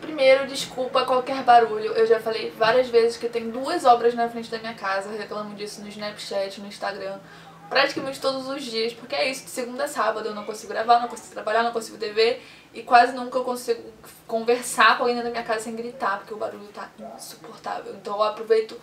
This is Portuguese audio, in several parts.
Primeiro, desculpa qualquer barulho. Eu já falei várias vezes que tem duas obras na frente da minha casa. Eu reclamo disso no Snapchat, no Instagram, praticamente todos os dias, porque é isso, de segunda a sábado eu não consigo gravar, não consigo trabalhar, não consigo TV e quase nunca eu consigo conversar com alguém dentro da minha casa sem gritar, porque o barulho tá insuportável. Então eu aproveito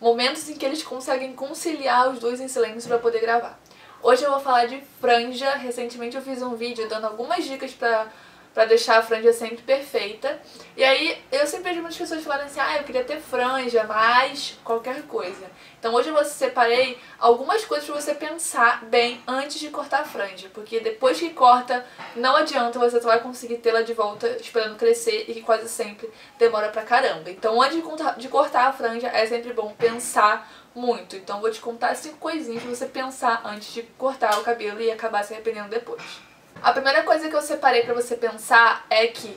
momentos em que eles conseguem conciliar os dois em silêncio para poder gravar. Hoje eu vou falar de franja. Recentemente eu fiz um vídeo dando algumas dicas pra pra deixar a franja sempre perfeita. E aí eu sempre vejo muitas pessoas falando assim, ah, eu queria ter franja, mas qualquer coisa. Então hoje eu separei algumas coisas pra você pensar bem antes de cortar a franja, porque depois que corta, não adianta, você só vai conseguir tê-la de volta esperando crescer e que quase sempre demora pra caramba. Então antes de cortar a franja é sempre bom pensar muito. Então vou te contar cinco coisinhas pra você pensar antes de cortar o cabelo e acabar se arrependendo depois. A primeira coisa que eu separei pra você pensar é que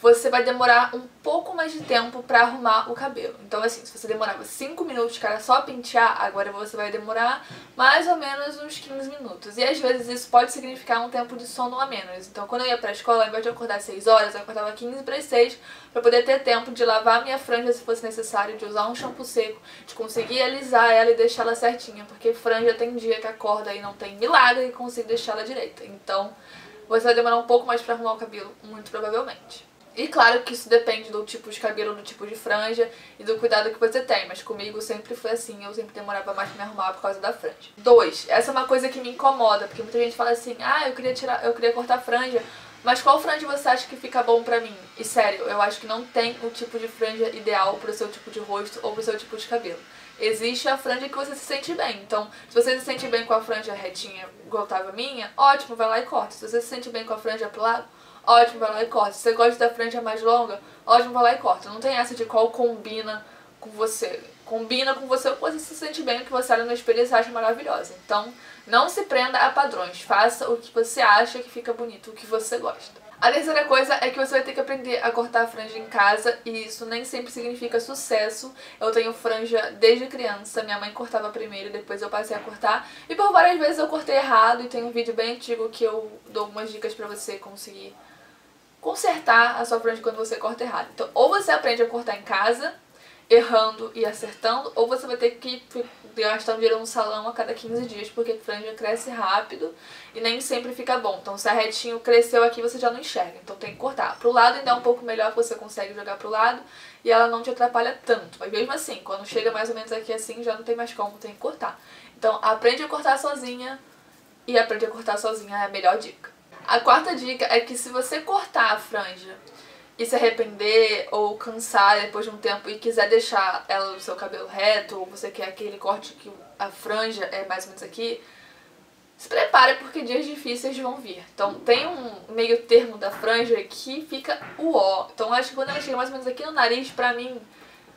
você vai demorar um pouco mais de tempo pra arrumar o cabelo. Então assim, se você demorava 5 minutos, cara, só pentear, agora você vai demorar mais ou menos uns 15 minutos. E às vezes isso pode significar um tempo de sono a menos. Então quando eu ia pra escola, ao invés de acordar 6 horas, eu acordava 15 para 6 pra poder ter tempo de lavar minha franja se fosse necessário, de usar um shampoo seco, de conseguir alisar ela e deixar ela certinha. Porque franja tem dia que acorda e não tem milagre e consigo deixar ela direita. Então você vai demorar um pouco mais pra arrumar o cabelo, muito provavelmente. E claro que isso depende do tipo de cabelo, do tipo de franja e do cuidado que você tem, mas comigo sempre foi assim, eu sempre demorava mais pra me arrumar por causa da franja. Dois, essa é uma coisa que me incomoda, porque muita gente fala assim, ah, eu queria tirar, eu queria cortar a franja, mas qual franja você acha que fica bom pra mim? E sério, eu acho que não tem o tipo de franja ideal pro seu tipo de rosto ou pro seu tipo de cabelo. Existe a franja que você se sente bem. Então, se você se sente bem com a franja retinha, igual tava minha, ótimo, vai lá e corta. Se você se sente bem com a franja pro lado, ótimo, vai lá e corta. Se você gosta da franja mais longa, ótimo, vai lá e corta. Não tem essa de qual combina com você. Combina com você ou você se sente bem, o que você olha no espelho e acha maravilhosa. Então, não se prenda a padrões. Faça o que você acha que fica bonito, o que você gosta. A terceira coisa é que você vai ter que aprender a cortar a franja em casa e isso nem sempre significa sucesso. Eu tenho franja desde criança, minha mãe cortava primeiro, depois eu passei a cortar. E por várias vezes eu cortei errado e tem um vídeo bem antigo que eu dou algumas dicas pra você conseguir consertar a sua franja quando você corta errado. Então, ou você aprende a cortar em casa, errando e acertando, ou você vai ter que gastar um dinheiro no salão a cada 15 dias, porque a franja cresce rápido e nem sempre fica bom. Então, se a retinho cresceu aqui, você já não enxerga. Então, tem que cortar. Pro lado ainda é um pouco melhor você consegue jogar pro lado e ela não te atrapalha tanto. Mas mesmo assim, quando chega mais ou menos aqui assim, já não tem mais como, tem que cortar. Então, aprende a cortar sozinha e aprende a cortar sozinha é a melhor dica. A quarta dica é que se você cortar a franja e se arrepender ou cansar depois de um tempo e quiser deixar ela o seu cabelo reto ou você quer aquele corte que a franja é mais ou menos aqui, se prepare porque dias difíceis vão vir. Então tem um meio termo da franja que fica o ó. Então acho que quando ela chega mais ou menos aqui no nariz, pra mim,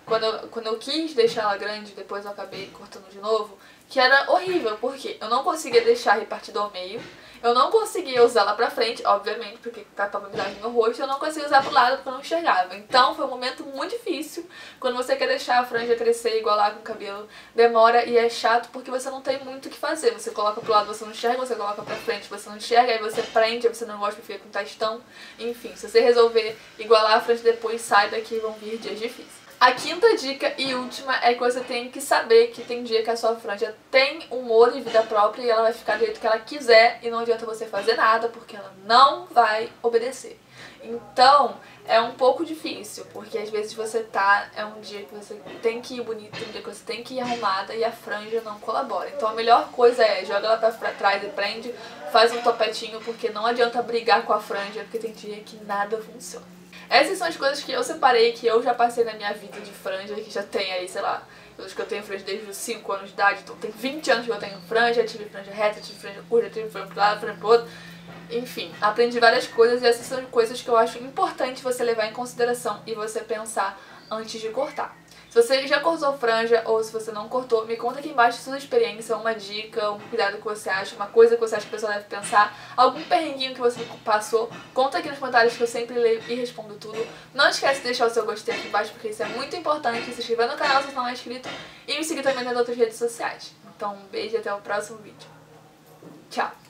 quando eu, quando eu quis deixar ela grande, depois eu acabei cortando de novo, que era horrível, porque eu não conseguia deixar repartido ao meio, eu não conseguia usar lá pra frente, obviamente, porque tapava metade do meu rosto, eu não conseguia usar pro lado porque eu não enxergava. Então foi um momento muito difícil, quando você quer deixar a franja crescer igual lá com o cabelo, demora e é chato porque você não tem muito o que fazer. Você coloca pro lado, você não enxerga, você coloca pra frente, você não enxerga, aí você prende, aí você não gosta, fica com testão. Enfim, se você resolver igualar a frente depois, sai daqui e vão vir dias difíceis. A quinta dica e última é que você tem que saber que tem dia que a sua franja tem humor e vida própria e ela vai ficar do jeito que ela quiser e não adianta você fazer nada porque ela não vai obedecer. Então, é um pouco difícil, porque às vezes você tá, é um dia que você tem que ir bonita, um dia que você tem que ir arrumada e a franja não colabora. Então a melhor coisa é, joga ela pra trás e prende, faz um topetinho, porque não adianta brigar com a franja, porque tem dia que nada funciona. Essas são as coisas que eu separei, que eu já passei na minha vida de franja, que já tem aí, sei lá, eu acho que eu tenho franja desde os 5 anos de idade, então tem 20 anos que eu tenho franja, tive franja reta, tive franja curta, tive franja pro lado, franja pro outro. Enfim, aprendi várias coisas e essas são coisas que eu acho importante você levar em consideração e você pensar antes de cortar. Se você já cortou franja ou se você não cortou, me conta aqui embaixo sua experiência, uma dica, um cuidado que você acha, uma coisa que você acha que a pessoa deve pensar, algum perrenguinho que você passou. Conta aqui nos comentários que eu sempre leio e respondo tudo. Não esquece de deixar o seu gostei aqui embaixo porque isso é muito importante. Se inscrever no canal se não é inscrito e me seguir também nas outras redes sociais. Então um beijo e até o próximo vídeo. Tchau!